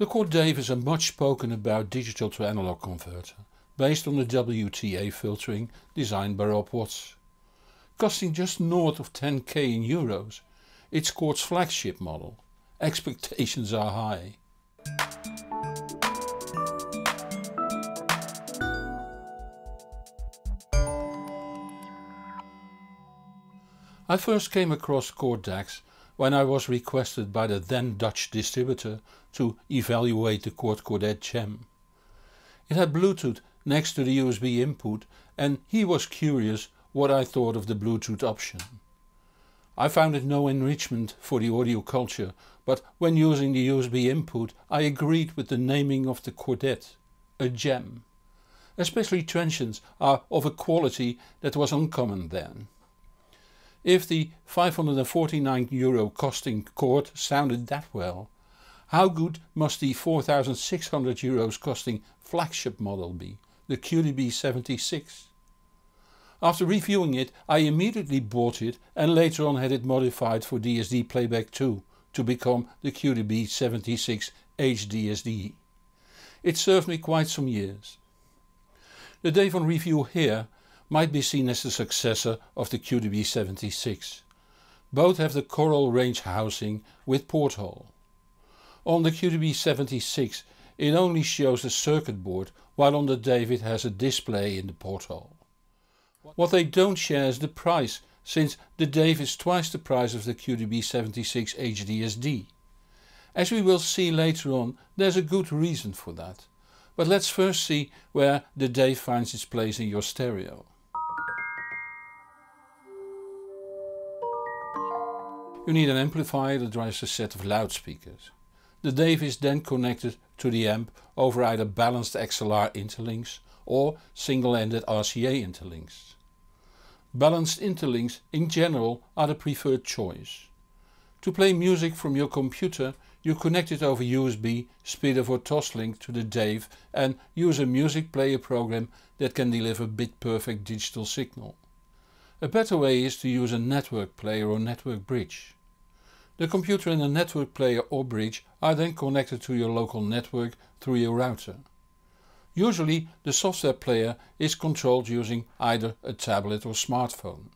The Chord Dave is a much spoken about digital to analog converter, based on the WTA filtering designed by Rob Watts. Costing just north of 10k in euros, it's Chord's flagship model. Expectations are high. I first came across Chord DACs when I was requested by the then Dutch distributor to evaluate the Chord Chordette Gem. It had Bluetooth next to the USB input and he was curious what I thought of the Bluetooth option. I found it no enrichment for the audio culture but when using the USB input I agreed with the naming of the Chordette, a gem. Especially transients are of a quality that was uncommon then. If the 549 euro costing chord sounded that well, how good must the 4600 euros costing flagship model be, the QBD 76? After reviewing it I immediately bought it and later on had it modified for DSD playback too, to become the QBD 76 HDSD. It served me quite some years. The Dave on review here might be seen as the successor of the QBD76. Both have the Choral range housing with porthole. On the QBD76 it only shows the circuit board while on the Dave it has a display in the porthole. What they don't share is the price since the Dave is twice the price of the QBD76 HDSD. As we will see later on there's a good reason for that. But let's first see where the Dave finds its place in your stereo. You need an amplifier that drives a set of loudspeakers. The Dave is then connected to the amp over either balanced XLR interlinks or single-ended RCA interlinks. Balanced interlinks in general are the preferred choice. To play music from your computer you connect it over USB, SPDIF or Toslink to the Dave and use a music player program that can deliver bit perfect digital signal. A better way is to use a network player or network bridge. The computer and the network player or bridge are then connected to your local network through your router. Usually the software player is controlled using either a tablet or smartphone.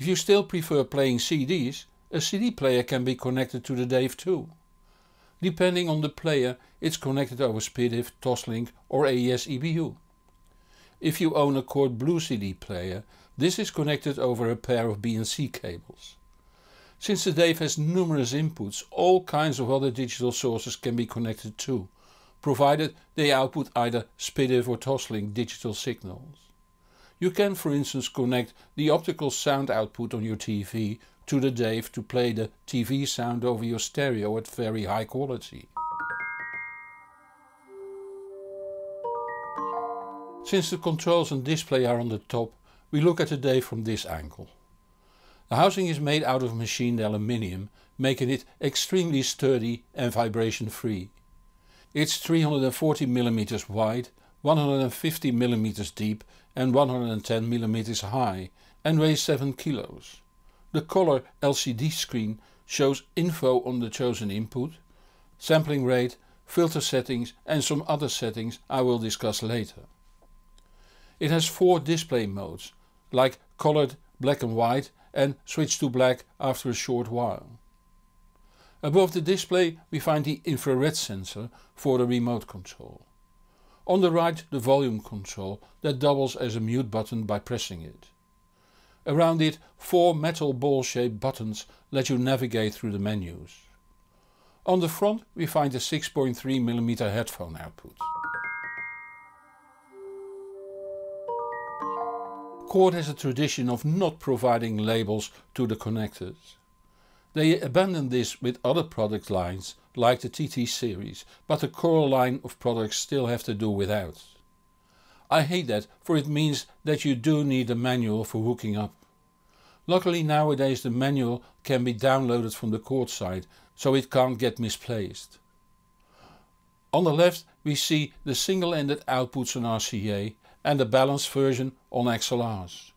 If you still prefer playing CDs, a CD player can be connected to the Dave too. Depending on the player it's connected over SPDIF, Toslink or AES EBU. If you own a Chord Blue CD player this is connected over a pair of BNC cables. Since the Dave has numerous inputs all kinds of other digital sources can be connected too, provided they output either SPDIF or Toslink digital signals. You can for instance connect the optical sound output on your TV to the Dave to play the TV sound over your stereo at very high quality. Since the controls and display are on the top we look at the Dave from this angle. The housing is made out of machined aluminium, making it extremely sturdy and vibration free. It's 340 mm wide, 150 mm deep and 110 mm high and weighs 7 kilos. The color LCD screen shows info on the chosen input, sampling rate, filter settings and some other settings I will discuss later. It has four display modes like colored, black and white and switch to black after a short while. Above the display we find the infrared sensor for the remote control. On the right the volume control that doubles as a mute button by pressing it. Around it four metal ball shaped buttons let you navigate through the menus. On the front we find a 6.3mm headphone output. Chord has a tradition of not providing labels to the connectors. They abandoned this with other product lines like the TT series, but the Choral line of products still have to do without. I hate that for it means that you do need a manual for hooking up. Luckily nowadays the manual can be downloaded from the Chord site so it can't get misplaced. On the left we see the single-ended outputs on RCA and the balanced version on XLRs.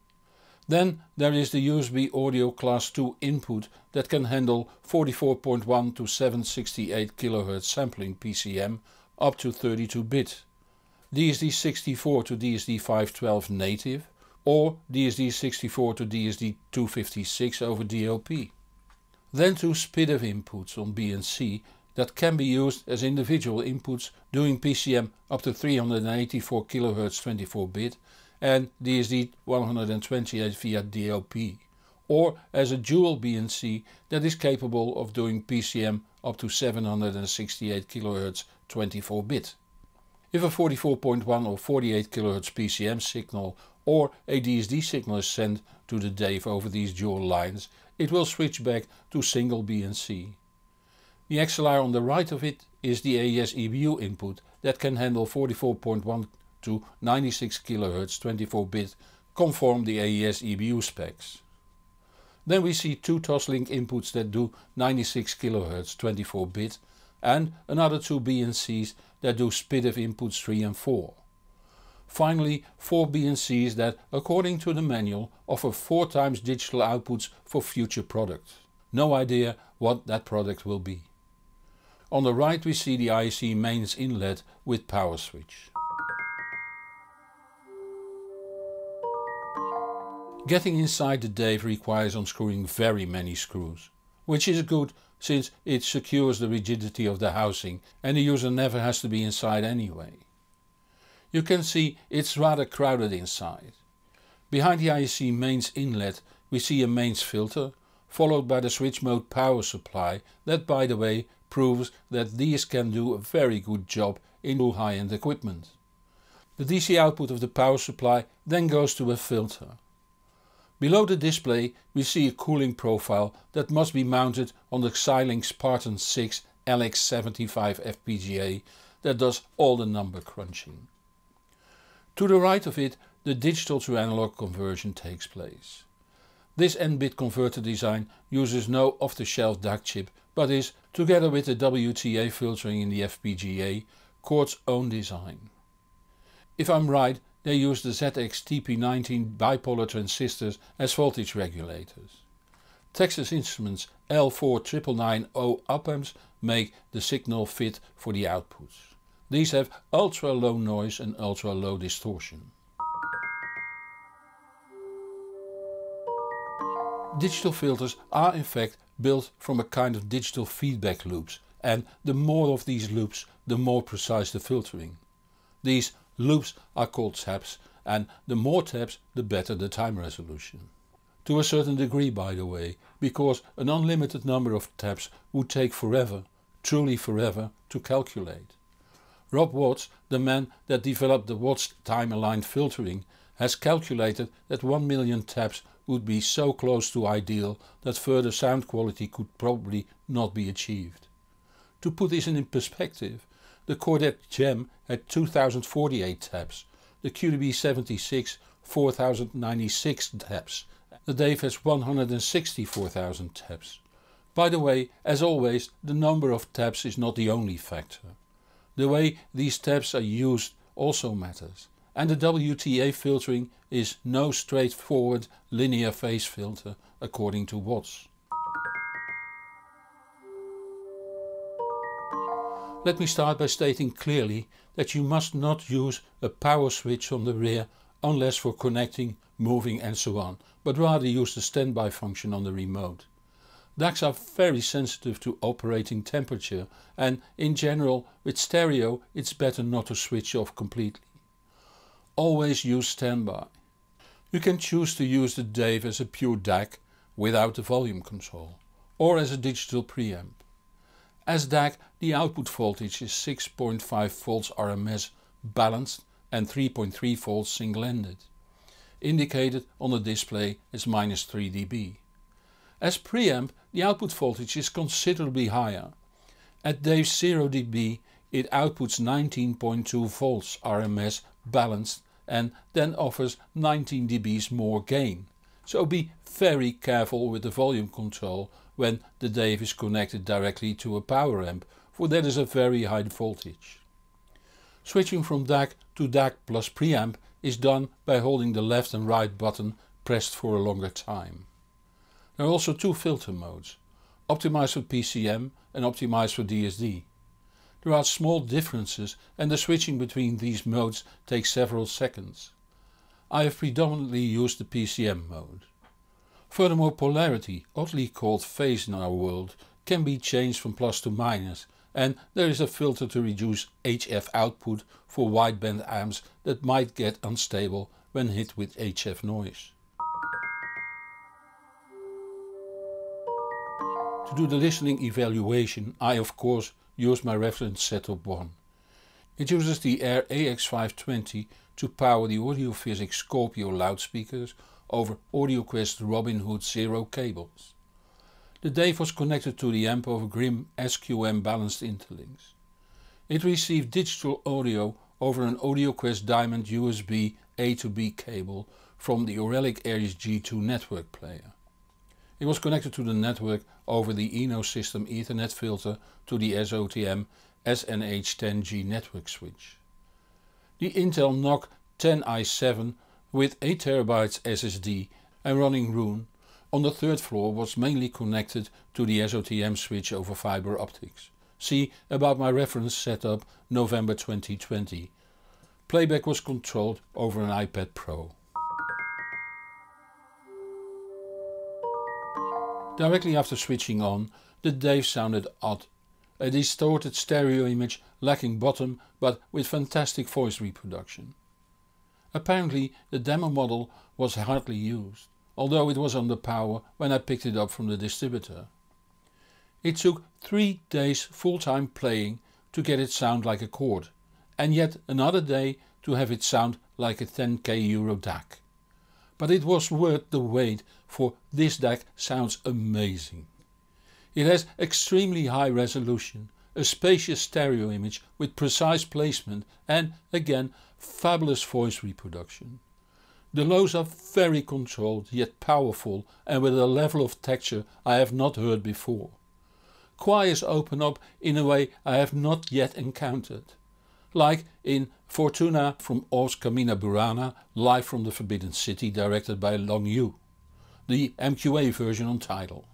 Then there is the USB Audio Class 2 input that can handle 44.1 to 768 kHz sampling PCM up to 32-bit. DSD64 to DSD512 native or DSD64 to DSD256 over DOP. Then two SPDIF inputs on BNC that can be used as individual inputs doing PCM up to 384 kHz 24-bit and DSD 128 via DOP or as a dual BNC that is capable of doing PCM up to 768 kHz 24-bit. If a 44.1 or 48 kHz PCM signal or a DSD signal is sent to the DAVE over these dual lines, it will switch back to single BNC. The XLR on the right of it is the AES EBU input that can handle 44.1 to 96 kHz 24-bit conform the AES EBU specs. Then we see two Toslink inputs that do 96 kHz 24-bit and another two BNCs that do SPDIF inputs 3 and 4. Finally, 4 BNCs that, according to the manual, offer 4 times digital outputs for future products. No idea what that product will be. On the right we see the IEC mains inlet with power switch. Getting inside the Dave requires unscrewing very many screws, which is good since it secures the rigidity of the housing and the user never has to be inside anyway. You can see it's rather crowded inside. Behind the IEC mains inlet we see a mains filter, followed by the switch mode power supply that by the way proves that these can do a very good job in high-end equipment. The DC output of the power supply then goes to a filter. Below the display we see a cooling profile that must be mounted on the Xilinx Spartan 6 LX75 FPGA that does all the number crunching. To the right of it the digital to analog conversion takes place. This n-bit converter design uses no off-the-shelf DAC chip but is, together with the WTA filtering in the FPGA, Chord's own design. If I'm right they use the ZX TP19 bipolar transistors as voltage regulators. Texas Instruments L49990 op-amps make the signal fit for the outputs. These have ultra low noise and ultra low distortion. Digital filters are in fact built from a kind of digital feedback loops and the more of these loops the more precise the filtering. These Loops are called taps and the more taps the better the time resolution. To a certain degree by the way, because an unlimited number of taps would take forever, truly forever, to calculate. Rob Watts, the man that developed the Watts time-aligned filtering, has calculated that 1 million taps would be so close to ideal that further sound quality could probably not be achieved. To put this in perspective, the Chordette Gem had 2048 taps, the QBD76 4096 taps, the Dave has 164,000 taps. By the way, as always, the number of taps is not the only factor. The way these taps are used also matters. And the WTA filtering is no straightforward linear phase filter according to Watts. Let me start by stating clearly that you must not use a power switch on the rear unless for connecting, moving and so on, but rather use the standby function on the remote. DACs are very sensitive to operating temperature and in general with stereo it's better not to switch off completely. Always use standby. You can choose to use the Dave as a pure DAC without the volume control or as a digital preamp. As DAC the output voltage is 6.5 volts RMS balanced and 3.3 volts single-ended, indicated on the display as minus 3 dB. As preamp the output voltage is considerably higher. At Dave 0 dB it outputs 19.2 volts RMS balanced and then offers 19 dBs more gain. So be very careful with the volume control when the Dave is connected directly to a power amp for that is a very high voltage. Switching from DAC to DAC plus preamp is done by holding the left and right button pressed for a longer time. There are also two filter modes, optimized for PCM and optimized for DSD. There are small differences and the switching between these modes takes several seconds. I have predominantly used the PCM mode. Furthermore polarity, oddly called phase in our world, can be changed from plus to minus and there is a filter to reduce HF output for wideband amps that might get unstable when hit with HF noise. To do the listening evaluation I of course use my reference setup 1. It uses the Ayre AX520 to power the Audiophysics Scorpio loudspeakers over AudioQuest Robin Hood Zero cables. The Dave was connected to the amp over Grimm SQM balanced interlinks. It received digital audio over an AudioQuest Diamond USB A to B cable from the Auralic Aries G2 network player. It was connected to the network over the Eno system Ethernet filter to the SOTM SNH10G network switch. The Intel NUC 10i7 with 8TB SSD and running Roon on the third floor was mainly connected to the SOTM switch over fiber optics. See about my reference setup November 2020. Playback was controlled over an iPad Pro. Directly after switching on, the Dave sounded odd. A distorted stereo image lacking bottom but with fantastic voice reproduction. Apparently the demo model was hardly used, although it was under power when I picked it up from the distributor. It took 3 days full-time playing to get it sound like a chord and yet another day to have it sound like a 10k euro DAC but it was worth the wait for this DAC sounds amazing. It has extremely high resolution, a spacious stereo image with precise placement and again fabulous voice reproduction. The lows are very controlled yet powerful and with a level of texture I have not heard before. Choirs open up in a way I have not yet encountered like in Fortuna from Orff's Carmina Burana live from the Forbidden City directed by Long Yu, the MQA version on Tidal.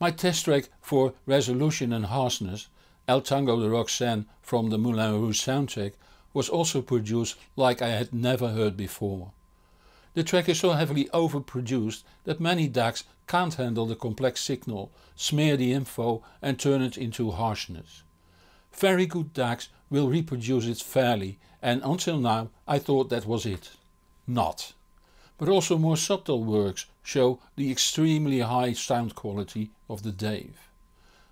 My test track for resolution and harshness, El Tango de Roxanne from the Moulin Rouge soundtrack was also produced like I had never heard before. The track is so heavily overproduced that many DACs can't handle the complex signal, smear the info and turn it into harshness. Very good DACs will reproduce it fairly and until now I thought that was it. Not. But also more subtle works show the extremely high sound quality of the Dave.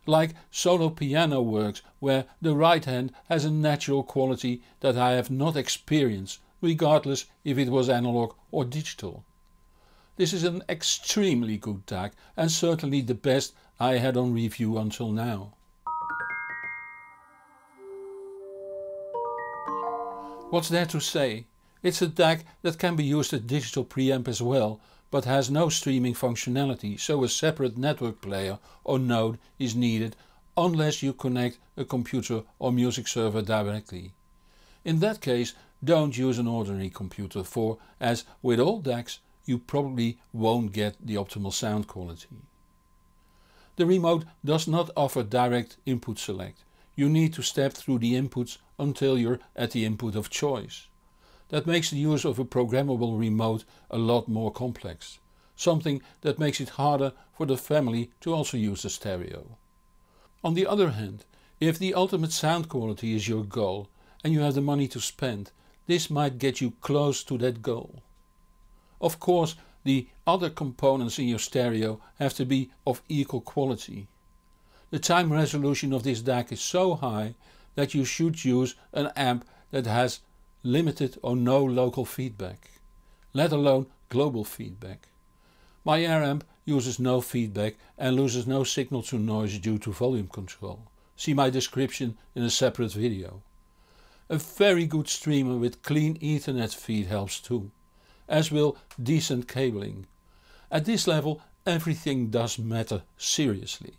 Like solo piano works where the right hand has a natural quality that I have not experienced regardless if it was analog or digital. This is an extremely good DAC and certainly the best I had on review until now. What's there to say? It's a DAC that can be used as digital preamp as well, but has no streaming functionality so a separate network player or node is needed unless you connect a computer or music server directly. In that case don't use an ordinary computer for, as with all DACs, you probably won't get the optimal sound quality. The remote does not offer direct input select you need to step through the inputs until you're at the input of choice. That makes the use of a programmable remote a lot more complex, something that makes it harder for the family to also use the stereo. On the other hand, if the ultimate sound quality is your goal and you have the money to spend, this might get you close to that goal. Of course the other components in your stereo have to be of equal quality. The time resolution of this DAC is so high that you should use an amp that has limited or no local feedback, let alone global feedback. My Ayre amp uses no feedback and loses no signal to noise due to volume control. See my description in a separate video. A very good streamer with clean ethernet feed helps too, as will decent cabling. At this level everything does matter seriously.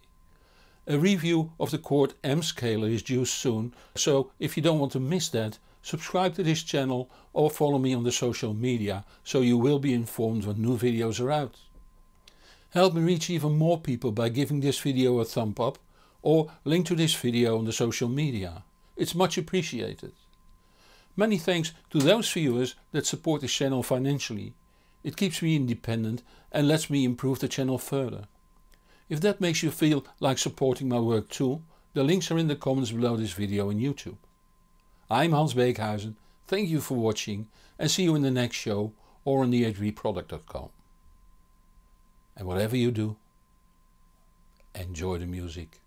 A review of the Chord M scaler is due soon, so if you don't want to miss that, subscribe to this channel or follow me on the social media so you will be informed when new videos are out. Help me reach even more people by giving this video a thumb up or link to this video on the social media. It's much appreciated. Many thanks to those viewers that support this channel financially. It keeps me independent and lets me improve the channel further. If that makes you feel like supporting my work too, the links are in the comments below this video on YouTube. I'm Hans Beekhuyzen, thank you for watching and see you in the next show or on thehbproject.com. And whatever you do, enjoy the music.